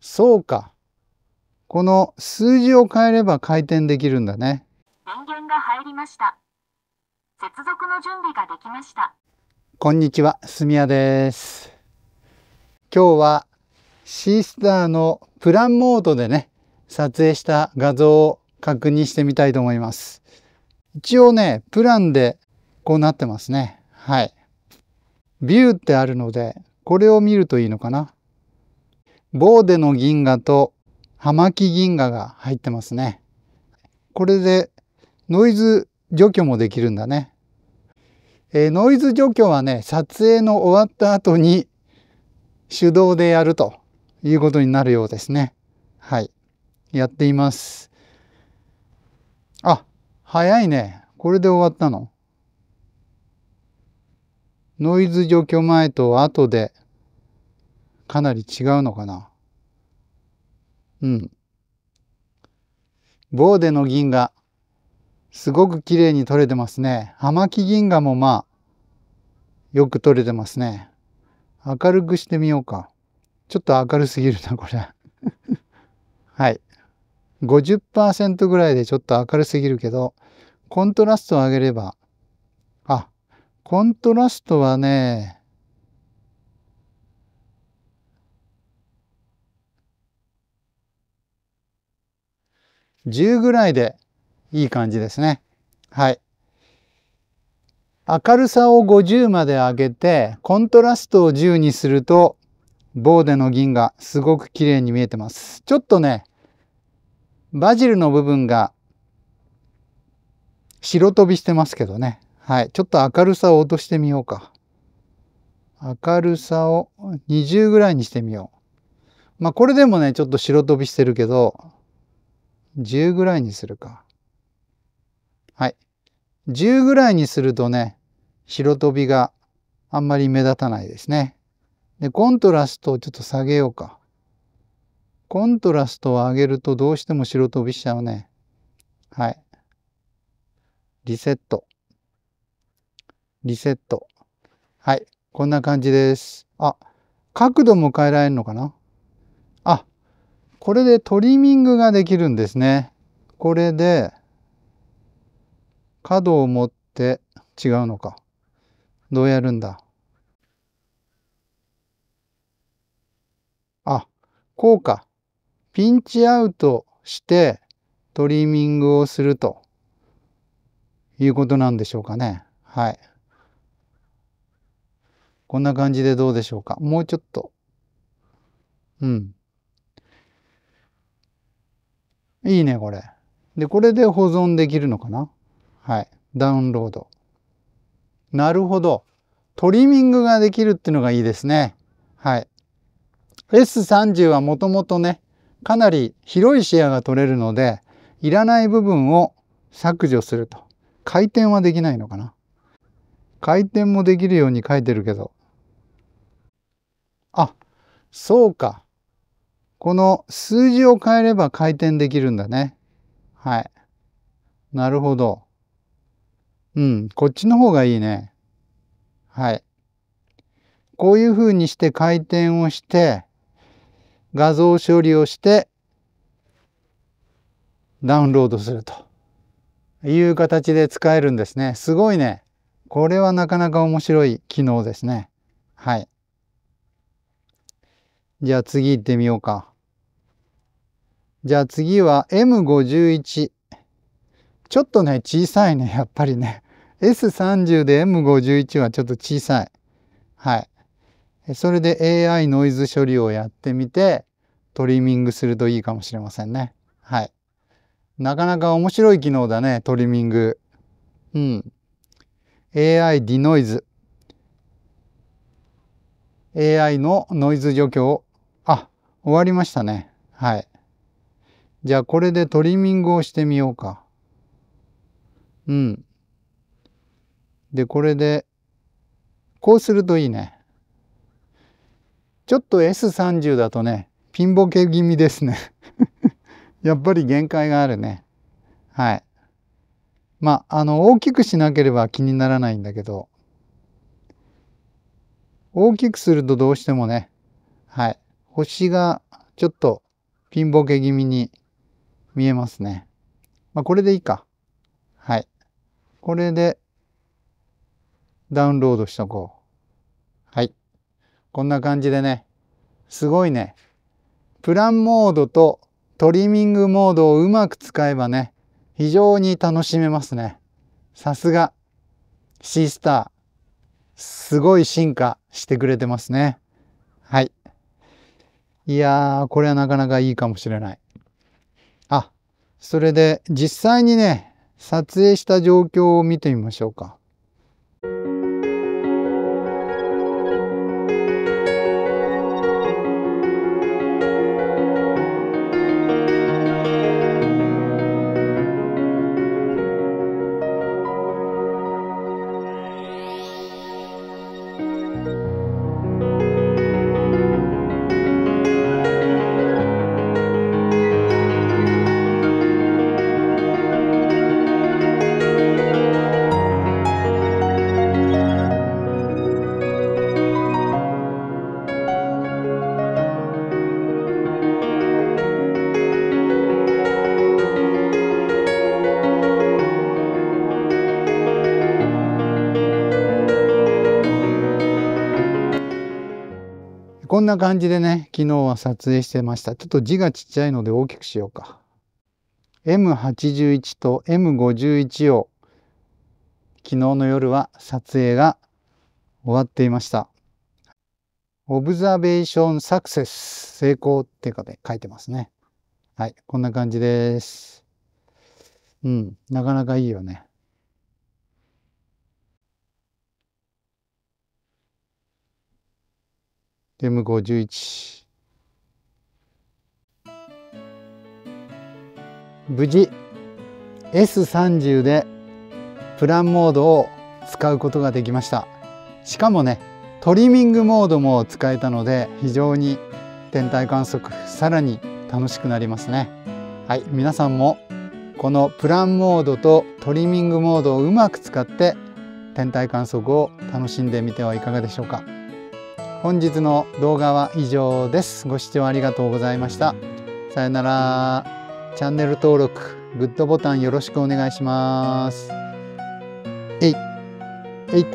そうか。この数字を変えれば回転できるんだね。電源が入りました。接続の準備ができました。こんにちは、すみやです。今日はシースターのプランモードでね、撮影した画像を確認してみたいと思います。一応ね、プランでこうなってますね。はい。ビューってあるので、これを見るといいのかな。ボーデの銀河と葉巻銀河が入ってますね。これでノイズ除去もできるんだね。えーノイズ除去はね、撮影の終わった後に手動でやるということになるようですね。はい。やっています。あ、早いね。これで終わったの。ノイズ除去前と後でかなり違うのかな？うん。ボーデの銀河、すごく綺麗に撮れてますね。葉巻銀河もまあ、よく撮れてますね。明るくしてみようか。ちょっと明るすぎるな、これ。はい。50%ぐらいでちょっと明るすぎるけど、コントラストを上げれば、あ、コントラストはね、10ぐらいでいい感じですね。はい。明るさを50まで上げて、コントラストを10にすると、ボーデの銀がすごく綺麗に見えてます。ちょっとね、バジルの部分が白飛びしてますけどね。はい。ちょっと明るさを落としてみようか。明るさを20ぐらいにしてみよう。まあこれでもね、ちょっと白飛びしてるけど、10ぐらいにするか。はい。10ぐらいにするとね、白飛びがあんまり目立たないですね。で、コントラストをちょっと下げようか。コントラストを上げるとどうしても白飛びしちゃうね。はい。リセット。リセット。はい。こんな感じです。あ、角度も変えられるのかな？あ、これでトリミングができるんですね。これで、角を持って違うのか。どうやるんだあ、こうか。ピンチアウトしてトリミングをするということなんでしょうかね。はい。こんな感じでどうでしょうか。もうちょっと。うん。いいね、これ。で、これで保存できるのかな？はい。ダウンロード。なるほど。トリミングができるっていうのがいいですね。はい。S30 はもともとね、かなり広い視野が取れるので、いらない部分を削除すると。回転はできないのかな？回転もできるように書いてるけど。あ、そうか。この数字を変えれば回転できるんだね。はい。なるほど。うん、こっちの方がいいね。はい。こういう風にして回転をして、画像処理をして、ダウンロードするという形で使えるんですね。すごいね。これはなかなか面白い機能ですね。はい。じゃあ次行ってみようか。じゃあ次は M51。ちょっとね、小さいね、やっぱりね。S30 で M51 はちょっと小さい。はい。それで AI ノイズ処理をやってみて、トリミングするといいかもしれませんね。はい。なかなか面白い機能だね、トリミング。うん。AI ディノイズ。AI のノイズ除去を、あ、終わりましたね。はい。じゃあこれでトリミングをしてみようか。うん。で、これで、こうするといいね。ちょっと S30 だとね、ピンボケ気味ですね。やっぱり限界があるね。はい。まあ、あの、大きくしなければ気にならないんだけど、大きくするとどうしてもね、はい。星がちょっとピンボケ気味に見えますね。まあ、これでいいか。はい。これでダウンロードしとこう。はい。こんな感じでね、すごいね。プランモードとトリミングモードをうまく使えばね、非常に楽しめますね。さすが C スター。すごい進化してくれてますね。はい。いやー、これはなかなかいいかもしれない。それで実際にね、撮影した状況を見てみましょうか。こんな感じでね、昨日は撮影してました。ちょっと字がちっちゃいので大きくしようか。M81 と M51 を昨日の夜は撮影が終わっていました。オブザベーションサクセス成功っていうかで書いてますね。はい、こんな感じです。うん、なかなかいいよね。M51 無事 S30 でプランモードを使うことができました。しかもねトリミングモードも使えたので非常に天体観測さらに楽しくなりますね。はい皆さんもこのプランモードとトリミングモードをうまく使って天体観測を楽しんでみてはいかがでしょうか。本日の動画は以上です。ご視聴ありがとうございました。さよなら。チャンネル登録、グッドボタンよろしくお願いします。えい。えい。